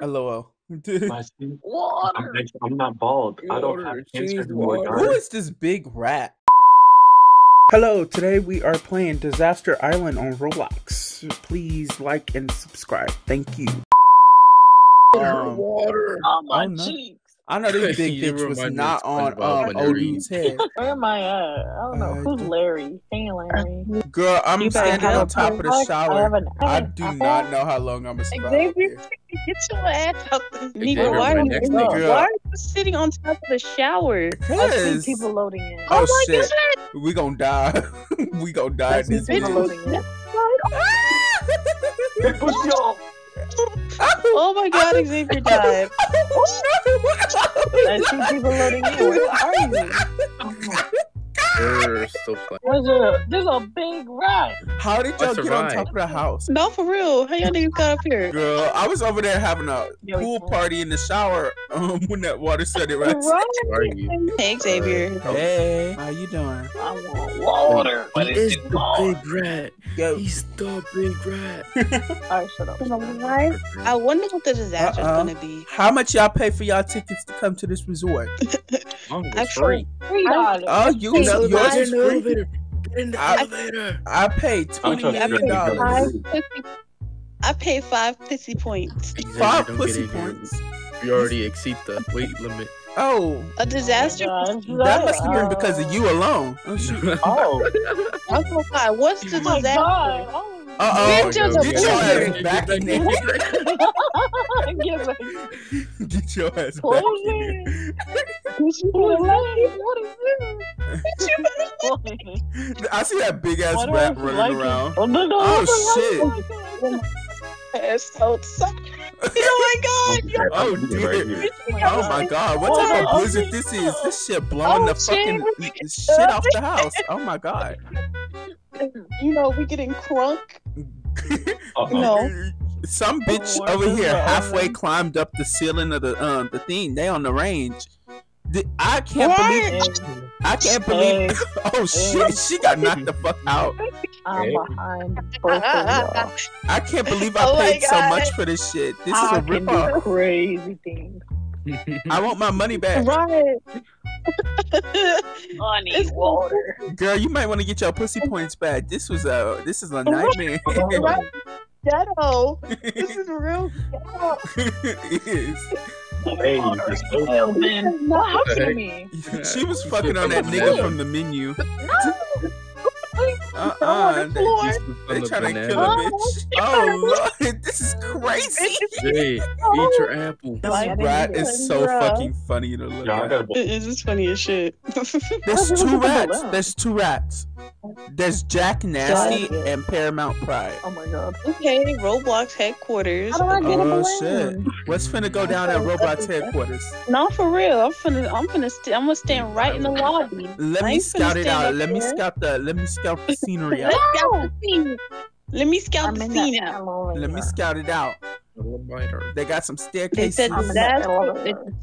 LOL. My skin- I'm, Water. I'm not bald. I don't have Water. Cancer needs anymore, water. Who this big rat? Hello, today we are playing Disaster Island on Roblox. Please like and subscribe. Thank you. Um, water. Oh my Oh, no. Cheeks. I know this big You bitch was not on SpongeBob um, when old read. head. Where am I at? I don't know. Uh, Who's Larry? Hey, Larry. Girl, I'm You standing on top of the I shower. an- I have do an not know how long I'm gonna survive. Xavier, here. get your ass out the Xavier, Nigga, why are you next in to the, you. Girl. why are you sitting on top of the shower? I see Cause people loading in. oh, Oh my shit, we gonna die. we gonna die I in see this people bitch. loading in. Hey, push me off. Oh my god, Xavier died. I see people loading in. Where are you? They're so funny. There's a there's a big rat. How did y'all get on top of the house? No, for real. How y'all niggas got up here? Girl, I was over there having a Yeah, pool can. party in the shower um, when that water started rising. Where are you? Hey, Xavier. Hey, how you doing? I want water. But He it's is the cold. big rat. Yo, He's the big rat. Alright, shut up. Why? I wonder what the disaster's Uh-uh. gonna be. how much y'all pay for y'all tickets to come to this resort? Oh, Actually, free. Three dollars. Oh, you Hey, yours I- is Get in the elevator. Get in the I- elevator. I paid I'm twenty trying to million figure out dollars. the Five pussy- I paid five pissy points. Five don't pussy points. You already exceed the weight limit. Oh, A disaster. Gosh, that must have been because of you alone. Oh shoot. Oh, I'm gonna. What's the my disaster? Oh, Uh oh. Get your Get your ass back in there. Get your ass back in here. What is this? What is this? I see that big ass Why rat running like around. Oh, no, no, Oh, no, no, It's. Oh my god. Oh, dear. Oh my god, what type of Oh, blizzard this is? This shit blowing Oh, the fucking shit. shit off the house. Oh my god. You know, we getting crunk. Uh-oh. No. Some bitch What over here halfway climbed up the ceiling of the um the thing. They on the range. The- I can't What? believe I can't believe Oh shit, she got knocked the fuck out. I'm behind both of y'all. I can't believe I Oh paid so much for this shit. This I is a can rip do off. crazy thing. I want my money back. Right. I need It's water. Girl, you might want to get your pussy points back. This was a this is a nightmare. Right. Ghetto. This is real ghetto. it is. Hey, this is man. What happened to me? She was fucking on that nigga from the menu. Uh uh floor. They trying to kill a bitch. Oh lord, this is crazy. Jay, eat your apple. This Why rat is so Bruh. fucking funny to look at. gotta funny as shit. There's two rats. There's two rats. There's Jack Nasty Jack. and Paramount Pride. Oh my god. okay, Roblox headquarters. How do I get Oh shit! What's finna go down at Roblox headquarters? No, for real. I'm finna, I'm finna, st- I'm gonna stand right in the lobby. Let me ain't finna scout it out. up Let me there. scout the. Let me scout the scenery out. Let's scout the scene. Let me scout I'm the in scene out. elevator. Let me scout it out. Elevator. They got some They staircases. said I'm in disaster.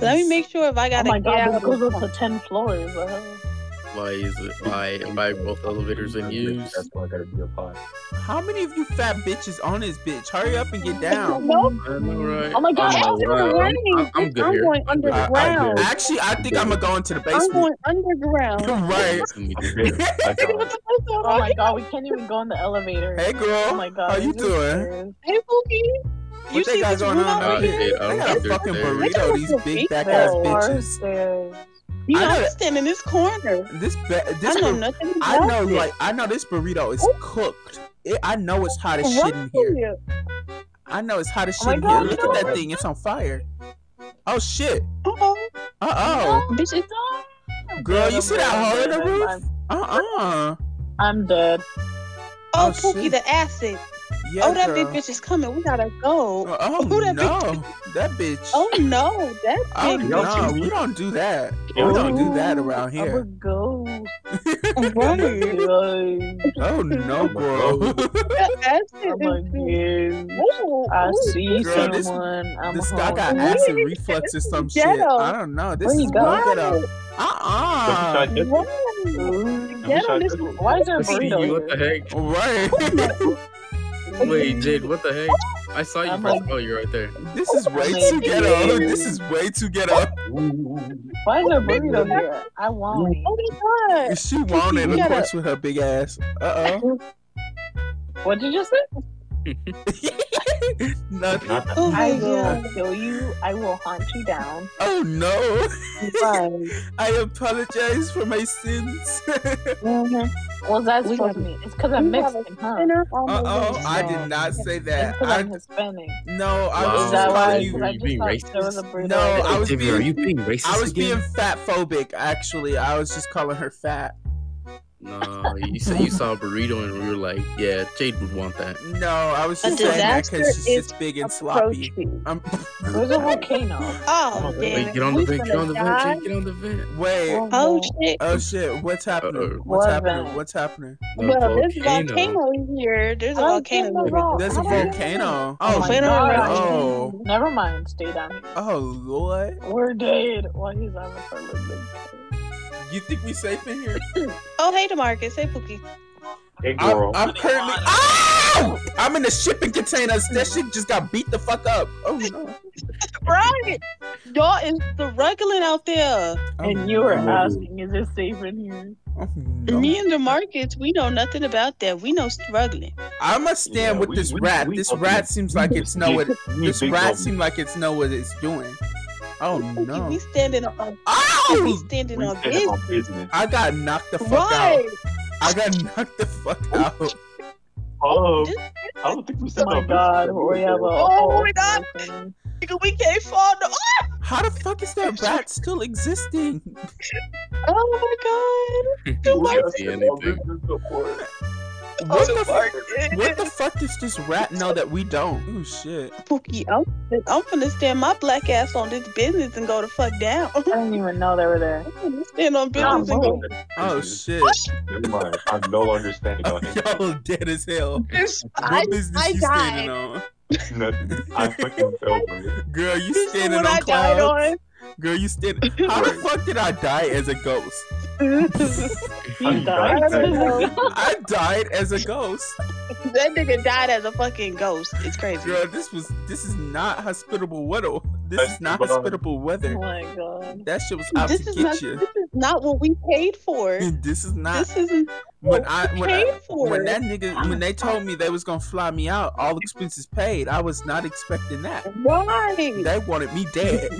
Let me make sure if I Oh gotta my get god, out. this goes up to 10 floors. Uh, Why is it? Why am I both elevators in use? That's why I gotta be a pot. How many of you fat bitches on this bitch? Hurry up and get down. Nope. I know, right? Oh my God, I'm, it's around. raining. I'm, I'm good I'm here. going I'm underground. Actually, I think I'm gonna go into the basement. I'm basement. going underground. right. I got it. oh my god, we can't even go in the elevator. Hey, girl. Oh my god. How you doing? scary. Hey, Pookie. You What they see got this going on over out here? here? I They got a fucking burrito. These big the back ass There are bitches. Stairs. You I know, know I'm that- standing in this corner. This ba- I know bur- nothing I know it. like I know this burrito is cooked. It, I know it's hot as shit in here. I know it's hot as Oh shit my in God, here. Look at that no. thing. It's on fire. Oh shit. Uh-oh. Uh Bitch, it's oh. Girl, you see that hole in the roof? I'm, Uh uh. I'm dead. Oh, Oh, Pookie, shit. the acid. Yeah, oh, that girl. big bitch is coming. We gotta go. Oh Who that big no, that bitch. Oh no, that bitch. Oh big Y'all no, we don't do that. We don't do that around I'm a here. ghost. bitch. Right. Oh no, bro. That acid I'm a. Ooh, I see Girl, this- someone. I'm this home. guy got acid reflux or some shit. I don't know. This Where is you go? real. Uh What uh you Right. Ooh. Get on I this. did. Why is there a I see burrito. What the heck? Right. Wait, Jade, what the heck? I saw you I'm first. like- Oh, you're right there. This is way too ghetto. This is way too ghetto. Why is there burrito here? I want it. Oh my god. She wanted, of Yeah. course, with her big ass. Uh oh. What did you just say? Nothing. Not. Oh I my god. will kill you. I will hunt you down. Oh no. Right. I apologize for my sins. Mhm. What's that We supposed to mean? It's because I'm we have a Mexican, huh? Spinner on Uh the oh. I did not say that. because I I'm Hispanic. no, I Wow. was Is that just calling you- Because I you being just thought there was a racist? No, I there. was Xavier, being- are you being racist I was being fat phobic. Actually, I was just calling her fat. No, you said you saw a burrito and we were like, yeah, Jade would want that. No, I was just saying that because she's just big and sloppy. Approaching. Um, There's a volcano. Oh, Wait, damn. get on the vent, get on the vent. Jade, get on the vent. wait. Oh shit. Oh shit! What's happening? Uh-oh. What's What happening? event? What's happening? The Well, there's a volcano. volcano here. There's a Oh, volcano yeah, here. no, There's a I don't volcano. Oh Oh, my Volcano god. Oh. Never mind. Stay down here. oh lord! We're dead. Why he's avatar living? You think we safe in here? Oh, hey, Demarcus. Hey, Pookie. Hey, I'm, girl. I'm currently. Oh! I'm in the shipping containers. That shit just got beat the fuck up. Oh no! Right. Y'all is struggling out there. Oh, And you were no. asking, is it safe in here? Oh, no. Me and Demarcus, we know nothing about that. We know struggling. I must stand Yeah, with we- this we- rat. we this help rat seems like it's know what. We This rat seems like it's know what it's doing. Oh Pookie, no! we standing on. Oh, We Ow! standing We on stand business. on business. I got knocked the fuck Right. out. I got knocked the fuck out. Oh, This- I don't think we Oh said my god, we have a. Oh my God. person. Nigga, we can't fall. No. Ah! How the fuck is that rat still existing? Oh my god. We can't see anything. Business before. What Oh, the fuck? Demarcus. What the fuck does this rat know that we don't? Oh shit! Pookie, I'm, I'm finna stand my black ass on this business and go the fuck down. I didn't even know they were there. I'm finna stand on Nah, business and go. Oh shit! Never mind. I'm no longer standing on it. Y'all dead as hell. I, What business I you standing on? Nothing. I fucking fell for it. Girl, you this is standing what on I died clouds. on. Girl, you standing. How the fuck did I die as a ghost? You You died. died. I died as a ghost. that nigga died as a fucking ghost. It's crazy. Girl, this was this is not hospitable weather. This is not That's- hospitable Oh my god. That shit was out this to is get not. you. This is not what we paid for. This is not This isn't when what I when paid I, for. when that nigga when they told me they was gonna fly me out, all expenses paid. I was not expecting that. Right. They wanted me dead.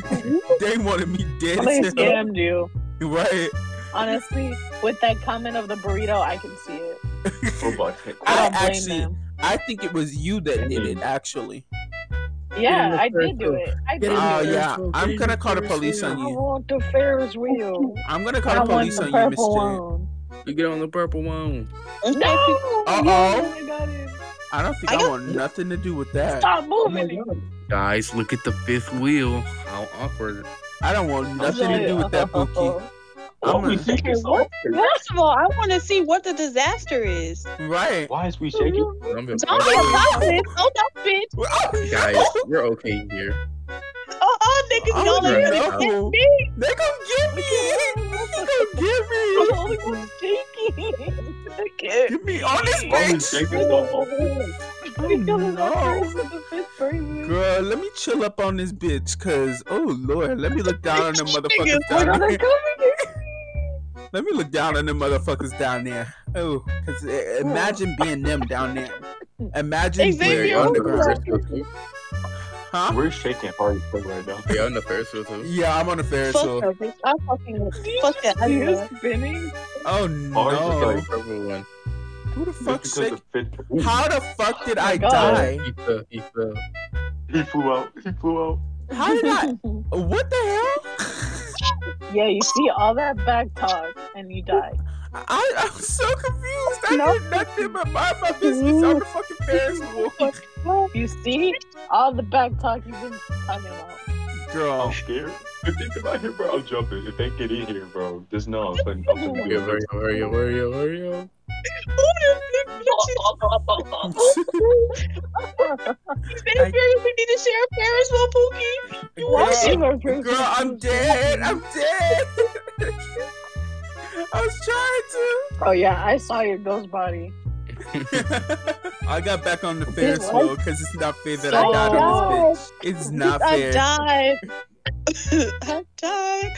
they wanted me dead They as scammed you. Right. Honestly, with that comment of the burrito, I can see it. Oh, I I don't blame actually them. I think it was you that did it mm-hmm. actually. Yeah, I did do it. I did oh, it. yeah. I'm gonna call the police wheel. on I you. want the Ferris wheel. I'm gonna call the police on you, Miss purple Jane. You get on the purple one. No! Uh-oh. Yeah, I got it. I don't think I I, want nothing to do with that. Stop oh moving. Guys, look at the fifth wheel. How awkward. I don't want nothing to do with that bookie. Oh, we I'm think it's. First of all, I want to see what the disaster is. right. Why is we shaking? Mm-hmm. Don't get violent. Hold up, bitch. Guys, we're okay here. Oh, oh niggas, Oh, y'all are gonna get me. They gonna get me. They gonna get only one's shaking. I can't. me. Get me on this bitch. Oh, no. Girl, let me chill up on this bitch, cause oh lord, let me look down on them motherfuckers down there. Let me look down on them motherfuckers down there. Oh, cause uh, imagine being them down there. Imagine Xavier, We're on the who underground. Ferris wheel too. Huh? We're shaking hard right now. Yeah, on the Ferris wheel too. Yeah, I'm on the Ferris wheel. her, bitch. I fucking fuck that. I You're spinning. Oh Ours is no! like- Purple one. Who the fuck Just shake? the. How the fuck did I God. die? He fell. He fell. He flew out. He flew out. How did I? What the hell? Yeah, you see all that back talk and you die. I, I'm so confused. I No. did nothing but mind my business on the fucking Ferris wheel. You see all the back talk you've been talking about. Girl, I'm scared. If they come out here, bro, I'm jumping. If they get in here, bro, just know I'm putting. I'm putting Yeah, hurry up, hurry up, hurry up, hurry up. Xavier, we need to share a Ferris wheel, Pookie. You want Girl. shit? Girl, girl, I'm dead. I'm dead. I was trying to. Oh yeah, I saw your ghost body. I got back on the Ferris Dude, wheel because it's not fair that I I died on died. this bitch. It's not I fair. I died. I died,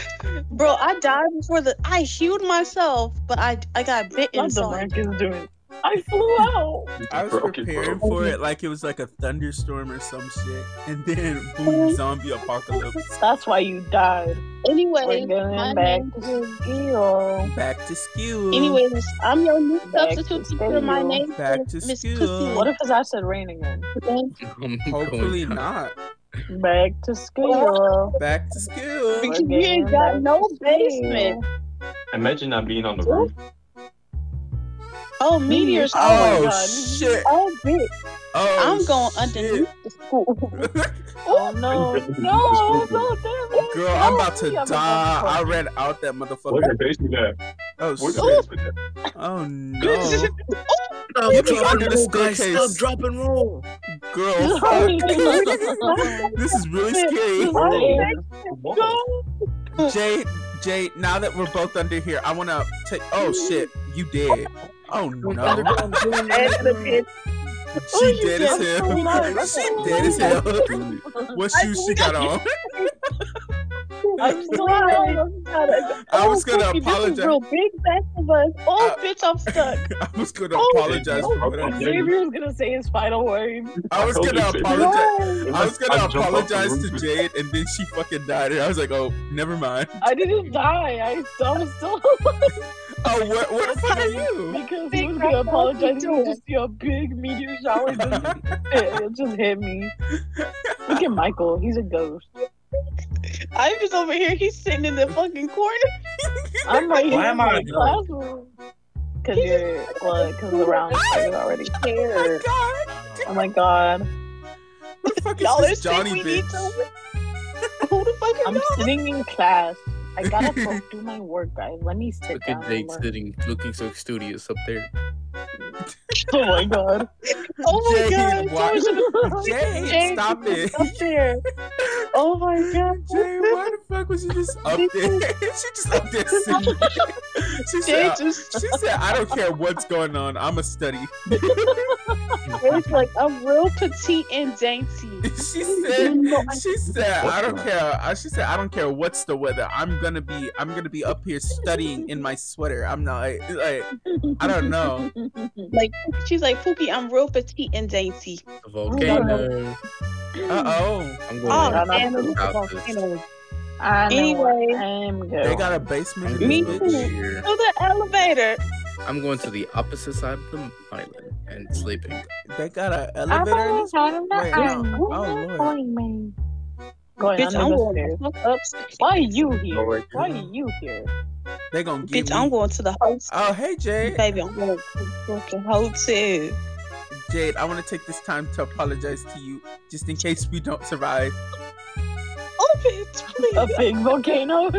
bro. I died before the. I healed myself, but I I got bitten. What the So I- is doing? I flew out. I was Broke preparing bro. for it like it was like a thunderstorm or some shit, and then boom, mm-hmm. zombie apocalypse. That's why you died. Anyway, my back name to is- school. Back to school. Anyways, I'm your new Back substitute teacher. My name Back is to Miss school. What if it's acid rain again? I'm hopefully not. Back to school. Back to school. Because you ain't got no basement. Imagine not being on the roof. Oh, meteors. Oh my Oh God. shit. Oh, bitch. Oh, I'm going shit. underneath the school. Oh no, no, no, damn it. Girl, I'm about to I'm about to die. I ran out that Where's motherfucker. your basement at? Oh Where's shit. your basement at? Oh no. Stop You dropping under the roll, guys. staircase. Stop dropping roll. Girl, Oh, fuck. this is really scary. Whoa. Jade, Jade, now that we're both under here, I wanna take oh shit, you dead. Oh no. She dead as hell. She dead as hell. What shoes she got on? I'm sorry. I was gonna Cookie, This is apologize. real big back of us. Oh, Uh, bitch, I'm stuck. I was gonna Oh, apologize for what I did. Xavier's gonna say his final word. I was gonna apologize. I was gonna I jumped off the apologize to. Jade, and then she fucking died, and I was like, "Oh, never mind." I didn't die. I I'm still Oh, what? What the fuck are you? because he was gonna apologize. You just see a big meteor shower. Just, it, it just hit me. Look at Michael. He's a ghost. Ivan's over here. He's sitting in the fucking corner. I'm right here Why am my I- classroom. Cause you're well, cause the round is already Oh my god! Oh my god. What the fuck is Y'all are this. Johnny bitch? Who the fuck are I'm y'all? sitting in class. I gotta go do my work, guys. Let me sit Look down. at Jake sitting, looking so studious up there. Oh my god. Oh my Jade, god. why- George, Jade, Jade, stop it. Up there. Oh my god. Jade, why the fuck was you just up there? she just up there sitting. She Jade said, just she said, I don't care what's going on. I'm a study. Jade's like I'm real petite and dainty. She said, she said, I don't care. Uh, She said, I don't care what's the weather. I'm gonna be, I'm gonna be up here studying in my sweater. I'm not like, like I don't know. Like she's like Pookie, I'm real petite and dainty. Volcano. Uh oh. I'm going Oh, to man, the look at top those this. I Anyway. I'm going. They got a basement in Me too. To the elevator. I'm going to the opposite side of the island and sleeping. They got an elevator in this. Wait, no. Oh, oh lord. Going Bitch, I'm going stairs. upstairs. Why are you here? Why are you here? They gonna get Bitch, me. I'm going to the hotel. Oh hey Jade. Baby, I'm going to the hotel. Jade, I want to take this time to apologize to you, just in case we don't survive. Bitch, please. A big volcano.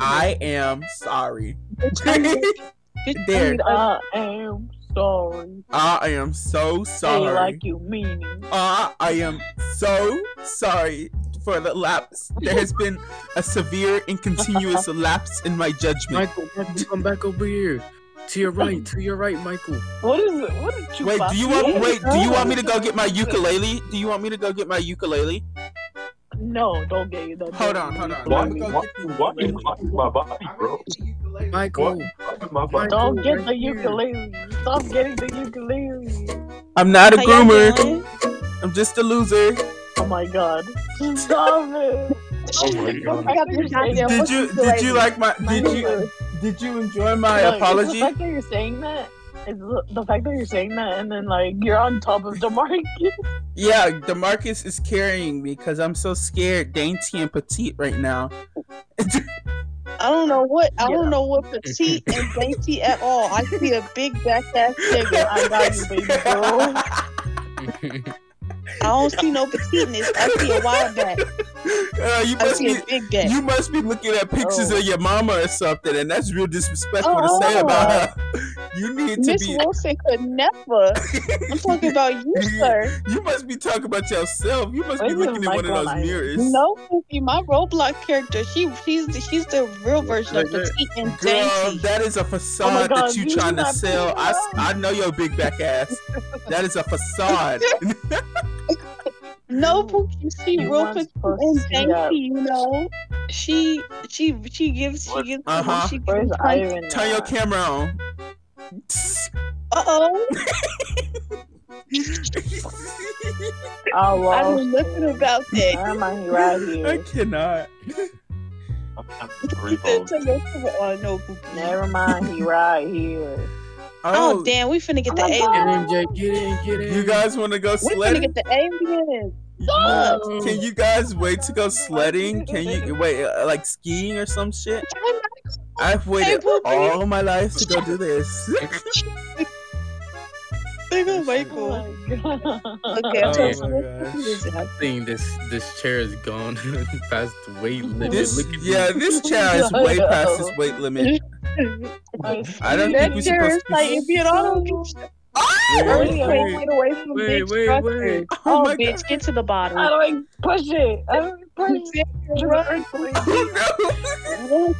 I am sorry. Bitch, I'm going- bitch, There. I'm I am sorry. I am so Say sorry. like you mean it. Uh, I am so sorry for the lapse. There has been a severe and continuous lapse in my judgment. Michael, Michael, come back over here. To your right, to your right, Michael. What is it? What did you Wait, do you want wait? Do you want me to go get my ukulele? Do you want me to go get my ukulele? No, don't get you that. Hold on, hold on. Why, Let me why, why you ukulele. blocking my body, bro? Michael. What? My body. Don't get the ukulele. Stop getting the ukulele. I'm not a How groomer. I'm just a loser. Oh my god. Stop it. Oh my god. I got this idea. Did you did you like my My did you did you enjoy my Look, apology? The fact that you're saying that is the, the fact that you're saying that, and then like you're on top of Demarcus. Yeah, Demarcus is carrying me because I'm so scared, dainty and petite right now. I don't know what I Yeah. don't know what petite and dainty at all. I see a big back ass nigga. I got you, baby girl. I don't see no petiteness. I see a wild back. Uh, you I must see be a big back. you must be looking at pictures Oh. of your mama or something, and that's real disrespectful Oh. to say about her. You need to Miss be. Wilson could never. I'm talking about you, sir. You must be talking about yourself. You must be looking in one of those Myers? mirrors. No, Pookie, my Roblox character, she she's the, she's the real version of Like that. petite and Girl, dainty. that is a facade God, that you you trying to sell. I, s- putting it I know your big back ass. That is a facade. No, Pookie, she You real weren't petite and see that. dainty. You know, she she she gives she gives Uh-huh. she Where's gives Ivan? Turn your camera on. Uh oh, Oh, I well. know nothing about that. Never mind, he right I here. cannot. I'm, I'm three Turn votes. your camera no, Never mind, he right here. Oh, Oh, damn, we finna get the Oh, Get alien. in, Get in. Get in. you guys want to go sledding? We finna sledding? get the alien. No. Can you guys wait to go sledding? Can you wait uh, like skiing or some shit? I've waited Poopy. all my life to go do this. Big ol' Oh Michael. my god. Okay, I'm Oh telling my you, gosh. who is that? I think this this chair is gone past the weight limit. This yeah, me. this chair is way past its weight limit. I don't That think we're chair is supposed to like be. it being auto. Wait, Hurry wait, away from wait, big wait, wait. Oh Oh, my bitch, get to the bottom. How do I push it? How do I push it? Right. Oh no!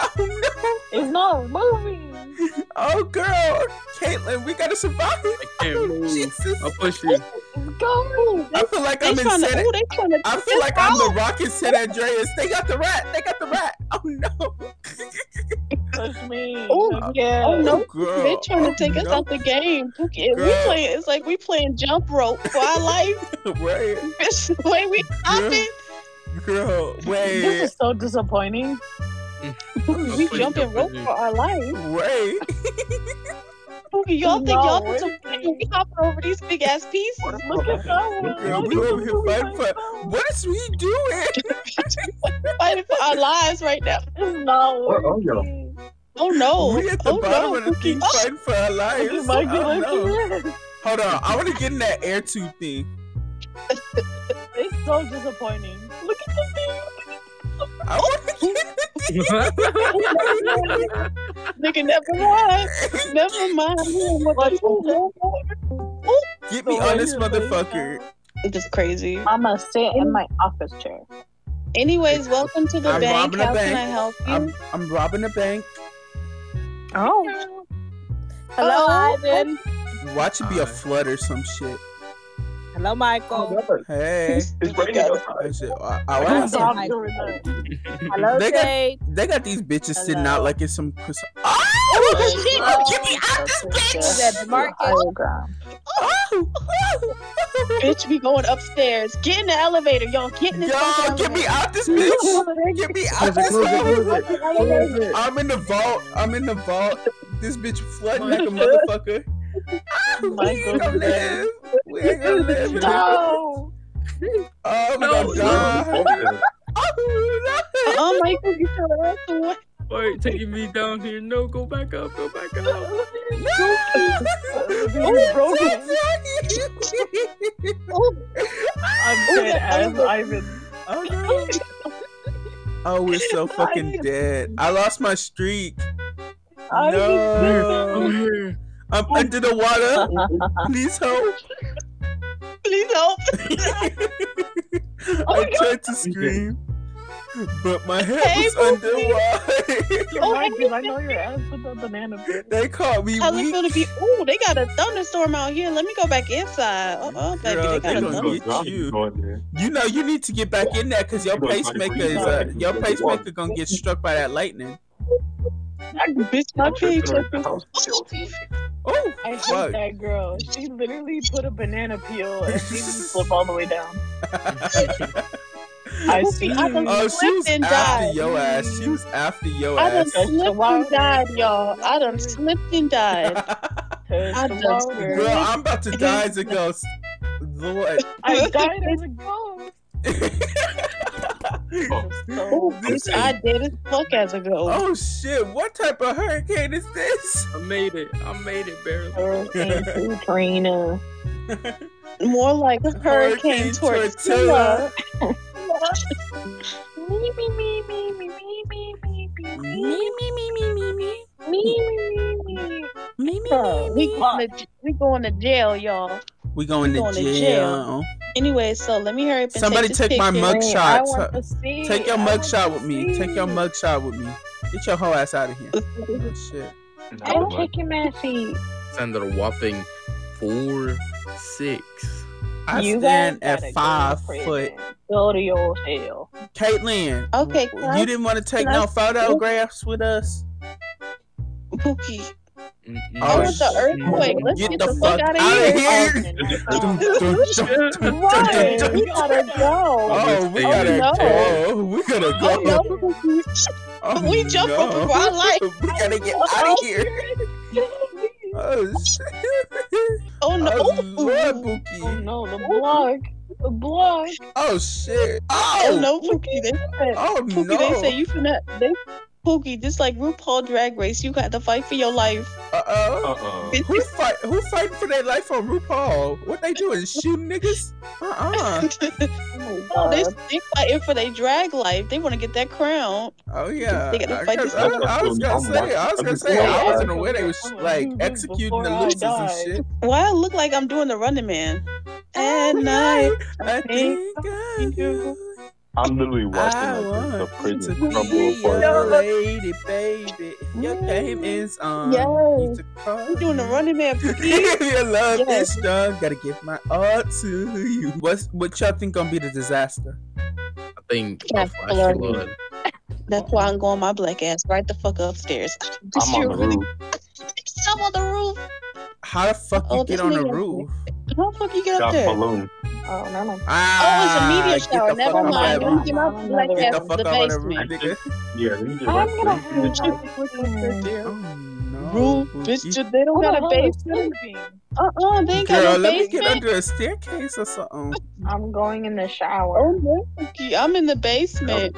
Oh no. It's not moving. no! Oh girl, Caitlin, we gotta survive. I can't move. Jesus, I'll push you. It's going. I feel like They I'm in trying to, San. oh, they trying to I feel us like I'm the Rock in San Andreas. They got the rat. They got the rat. Oh no! Push me. Oh, oh yeah. oh, no. girl. They trying to oh, take us no. out the game. We Girl. play. It's like we playing jump rope for our life. Right, Bitch, the way we hopping, girl. wait. This is so disappointing. We push jumping rope for our life. wait. Pookie, y'all think No, y'all wait. disappointed? We hopping over these big ass pieces. Look at that one. Girl, we at over here fighting for. What is we doing? fighting for our lives right now. It's not Where are y'all? working. Oh no! we at the oh, bottom no. of the thing Oh, fighting for our lives. at Mikey, Oh, look no. at it. Hold on, I want to get in that air tube thing. It's so disappointing. Look at the I oh. want to get in the Nigga, never mind. Never mind. Oh. Get me on this motherfucker. It's just crazy. I'm gonna sit in my office chair. Anyways, welcome to the I'm bank. How bank. can I help you? I'm I'm robbing a bank. Oh. Hello? Ivan. Watch it be a flood or some shit. Hello, Michael. Oh, hey. It's raining outside. That shit- I, I Hello, want some- Stop Mike. doing that. Hello, They got- They got these bitches sitting out like it's some. Chris- oh, oh, shit. Oh, get me out this bitch! Is that Marcus? Hologram. Oh, Bitch, we going upstairs. Get in the elevator, y'all. Get in this Yo, fucking get me out this bitch! Get me out this bitch! I'm in the vault. I'm in the vault. This bitch flooding like a motherfucker. Oh, we ain't gonna live. We ain't gonna live. No. Oh, we No, gonna die. Oh, no. Oh, Michael, get your ass away. Wait, taking me down here. No, go back up. Go back up. It's broken. Oh, oh, oh, I'm dead as Ivan. Oh no. Oh, we're so fucking dead. I lost my streak. Ivan. No. I'm here. I'm under the water. Please help. please help. I tried to scream, but my head Hey, was underwater. Oh, Michael, I know your ass with the banana pit. they called me How's it weak. feel to be? Ooh, they got a thunderstorm out here. Let me go back inside. Uh oh, baby, Girl, they they got a thunderstorm. you. You know you need to get back in there because your pacemaker is uh, your pacemaker gonna get struck by that lightning. Bitch, my paycheck is. Oh, I hate fuck. that girl. She literally put a banana peel and she didn't slip all the way down. I see. I done oh, she slipped was and after died. your ass. She was after your ass. I done ass. slipped and died, y'all. I done slipped and died. Touch I the just- water. Girl, I'm about to die as a ghost. Lord. I died as a ghost. Oh, This bitch, I did as fuck as a ghost. Oh shit, what type of hurricane is this? I made it. I made it barely. Hurricane Katrina. More like a hurricane, Hurricane tortilla. Me, me, me, me, me, me, me, me, me, Me, me, me, me, me, me. me, me, me, me. Me, we going to we going to jail, y'all. We going to going to jail. jail. Anyway, so let me hurry up and Somebody take, this take my picture. mug Wait, shot. I want to see. Take your I mug want shot with me. Take your see. mug shot with me. Get your whole ass out of here. Shit. I'm taking my seat. Stand at a whopping four six. I you stand at five go foot. Go to your hell. Caitlin. Okay, w- can I- You didn't want to take can I- no photographs with us. Pookie. Mm-mm. Oh, I want the shit. earthquake. Let's Get get, the the, fuck fuck out of outta here. here. Oh, We dun. gotta go. Oh, we Oh, gotta no. go. We gotta Oh, go. Oh, oh, oh, no, Pookie. Oh, We jump rope no. for our life. We gotta get out of here. Oh shit. Oh no. Oh Lord, Oh Pookie. no, the block. The block. Oh shit. Oh Oh. no, Pookie. They said, Oh Pookie, no. they say you finna. They, Pookie, this like RuPaul Drag Race. You got to fight for your life. Uh oh. Uh-uh. Who fight? Who fighting for their life on RuPaul? What they doing? Shooting niggas? Uh uh Oh, oh, they, they fighting for their drag life. They want to get that crown. Oh yeah. They gotta fight this I, out. I was gonna say. I was gonna say. I wasn't aware they was like executing the losers and shit. Why I look like I'm doing the Running Man? At night, I think I do. I'm literally I watching like, the want prison to crumble be apart. your lady, baby. Your game mm. is on. Yes. You to doing the. Running Man. if your love Yes. is strong, gotta give my all to you. What's what y'all think gonna be the disaster? I think Yeah, a flash flood. flood. That's why I'm going my black ass right the fuck upstairs. I'm on the really- roof. I'm on the roof. How the fuck you Oh, get on the roof? How the fuck you get up Got there? balloon. Oh, never mind. Ah, meteor get shower. the Never mind. that Let me roof. get my black ass the the up on the roof, basement. nigga. Yeah, let me get I'm gonna there. have Oh no. Roof, bitch. They don't Who got a basement. sleeping? Uh uh they ain't got Girl, no let me get under a staircase or something. I'm going in the Oh shower. no, Pookie, I'm in the basement.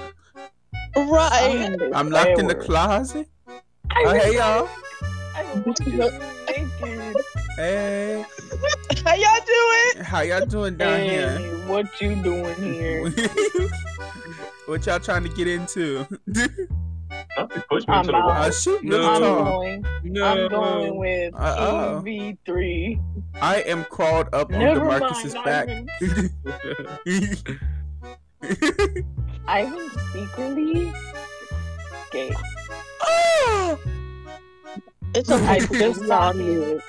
I'm Right. in the I'm locked in the closet. I Oh, hey y'all. I want you naked. Hey, How y'all doing? How y'all doing down here? What you doing here? what y'all trying to get into? Nothing push me I'm to the wall. uh, shoot, really No. I'm going. No. I'm going with Uh-oh. King V3. I am crawled up on Never Demarcus's mind. back. I am secretly gay. Ah! It's I okay. just saw you.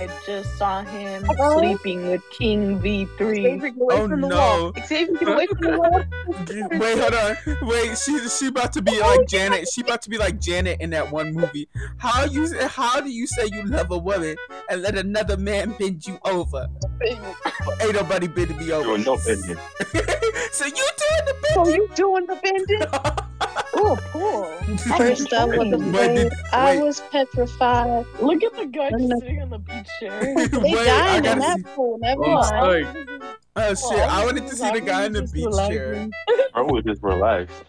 Him. I just saw him Uh-oh. sleeping with King V3. Xavier, get away Oh, no. Xavier, get away from the wall. Wait, hold on. Wait, she she about to be oh, like Janet. She about to be like Janet in that one movie. How you how do you say you love a woman and let another man bend you over? Ain't nobody bending me over. Doing no bending. so you doing the So you doing the bending? Oh, cool. First I was Wait, afraid. did- I was petrified. Look at the guy I'm sitting on the beach chair. They Wait, I dying in that see. pool. Never Oh, mind. sorry. Oh shit! I wanted to see the guy in the Just beach chair. I was just relaxed.